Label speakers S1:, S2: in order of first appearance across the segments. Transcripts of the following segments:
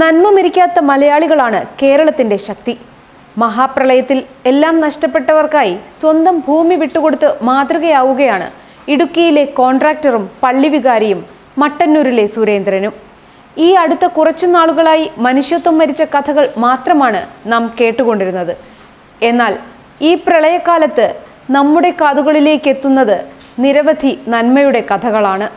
S1: നന്മ മരിക്കാത്ത മലയാളികളാണ് കേരളത്തിന്റെ ശക്തി. മഹാപ്രളയത്തിൽ എല്ലാം നഷ്ടപ്പെട്ടവർക്കായി സ്വന്തം ഭൂമി വിട്ടുകൊടുത്ത് മാതൃകയാവുകയാണ് ഇടുക്കിയിലെ കോൺട്രാക്ടറും പള്ളിവികാരിയും മട്ടന്നൂരിലെ സുരേന്ദ്രനും. ഈ അടുത്ത കുറച്ചു നാളുകളായി മനുഷ്യത്വം മരിച്ച കഥകൾ മാത്രമാണ് നാം കേട്ടുകൊണ്ടിരുന്നത്. എന്നാൽ ഈ പ്രളയകാലത്ത് നമ്മുടെ കാതുകളിലേക്ക് എത്തുന്നത് നിരവധി നന്മയുടെ കഥകളാണ്.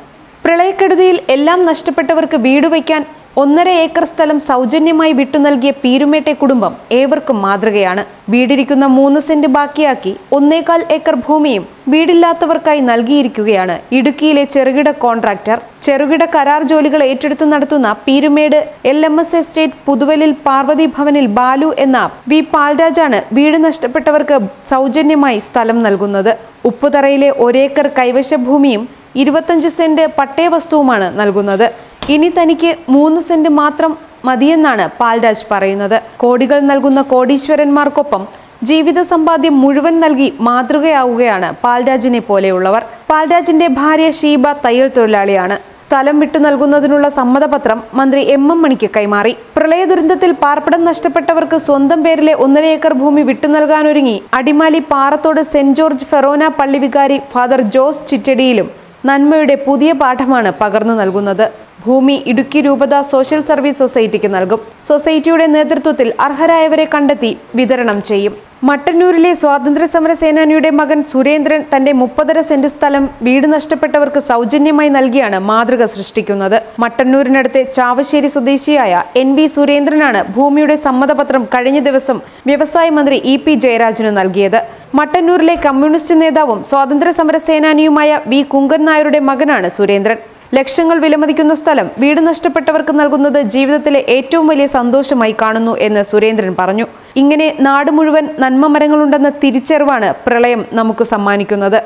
S1: പ്രളയക്കെടുതിയിൽ എല്ലാം നഷ്ടപ്പെട്ടവർക്ക് വീട് വയ്ക്കാൻ ഒന്നര ഏക്കർ സ്ഥലം സൗജന്യമായി വിട്ടു നൽകിയ പീരുമേട്ടെ കുടുംബം ഏവർക്കും മാതൃകയാണ്. വീടിരിക്കുന്ന മൂന്ന് സെന്റ് ബാക്കിയാക്കി ഒന്നേകാൽ ഏക്കർ ഭൂമിയും വീടില്ലാത്തവർക്കായി നൽകിയിരിക്കുകയാണ്. ഇടുക്കിയിലെ ചെറുകിട കോൺട്രാക്ടർ ചെറുകിട കരാർ ജോലികൾ ഏറ്റെടുത്ത് നടത്തുന്ന Peermade L M S estate പുതുവലിൽ Parvathi ഭവനിൽ ബാലു എന്ന വി പാൽരാജാണ് വീട് നഷ്ടപ്പെട്ടവർക്ക് സൗജന്യമായി സ്ഥലം നൽകുന്നത്. ഉപ്പുതറയിലെ ഒരേക്കർ കൈവശ ഭൂമിയും ഇരുപത്തഞ്ച് സെന്റ് പട്ടയവസ്തുവുമാണ് നൽകുന്നത്. ഇനി തനിക്ക് മൂന്ന് സെന്റ് മാത്രം മതിയെന്നാണ് പാൽരാജ് പറയുന്നത്. കോടികൾ നൽകുന്ന കോടീശ്വരന്മാർക്കൊപ്പം ജീവിത സമ്പാദ്യം മുഴുവൻ നൽകി മാതൃകയാവുകയാണ് പാൽരാജിനെ പോലെയുള്ളവർ. പാൽരാജിന്റെ ഭാര്യ ഷീബ തയ്യൽ തൊഴിലാളിയാണ്. സ്ഥലം വിട്ടു നൽകുന്നതിനുള്ള സമ്മതപത്രം മന്ത്രി എം എം മണിക്ക് കൈമാറി. പ്രളയ ദുരന്തത്തിൽ പാർപ്പിടം നഷ്ടപ്പെട്ടവർക്ക് സ്വന്തം പേരിലെ ഒന്നര ഏക്കർ ഭൂമി വിട്ടു നൽകാനൊരുങ്ങി Adimali Parathode saint George forane പള്ളി വികാരി ഫാദർ ജോസ് ചിറ്റടിയിലും നന്മയുടെ പുതിയ പാഠമാണ് പകർന്നു നൽകുന്നത്. ഭൂമി ഇടുക്കി രൂപത സോഷ്യൽ സർവീസ് സൊസൈറ്റിക്ക് നൽകും. സൊസൈറ്റിയുടെ നേതൃത്വത്തിൽ അർഹരായവരെ കണ്ടെത്തി വിതരണം ചെയ്യും. മട്ടന്നൂരിലെ സ്വാതന്ത്ര്യ സമര സേനാനിയുടെ മകൻ സുരേന്ദ്രൻ തന്റെ മുപ്പതര സെന്റ് സ്ഥലം വീട് നഷ്ടപ്പെട്ടവർക്ക് സൗജന്യമായി നൽകിയാണ് മാതൃക സൃഷ്ടിക്കുന്നത്. മട്ടന്നൂരിനടുത്തെ ചാവശ്ശേരി സ്വദേശിയായ എൻ ബി സുരേന്ദ്രനാണ് ഭൂമിയുടെ സമ്മതപത്രം കഴിഞ്ഞ ദിവസം വ്യവസായ മന്ത്രി ഇ പി ജയരാജന് നൽകിയത്. മട്ടന്നൂരിലെ കമ്മ്യൂണിസ്റ്റ് നേതാവും സ്വാതന്ത്ര്യ സമര സേനാനിയുമായ വി. കുങ്കൻ നായരുടെ മകനാണ് സുരേന്ദ്രൻ. ലക്ഷങ്ങൾ വിലമതിക്കുന്ന സ്ഥലം വീട് നഷ്ടപ്പെട്ടവർക്ക് നൽകുന്നത് ജീവിതത്തിലെ ഏറ്റവും വലിയ സന്തോഷമായി കാണുന്നു എന്ന് സുരേന്ദ്രൻ പറഞ്ഞു. ഇങ്ങനെ നാട് മുഴുവൻ നന്മ മരങ്ങളുണ്ടെന്ന തിരിച്ചറിവാണ് പ്രളയം നമുക്ക് സമ്മാനിക്കുന്നത്.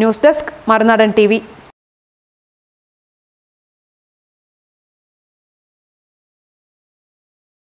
S1: ന്യൂസ് ഡെസ്ക് മറുനാടൻ ടി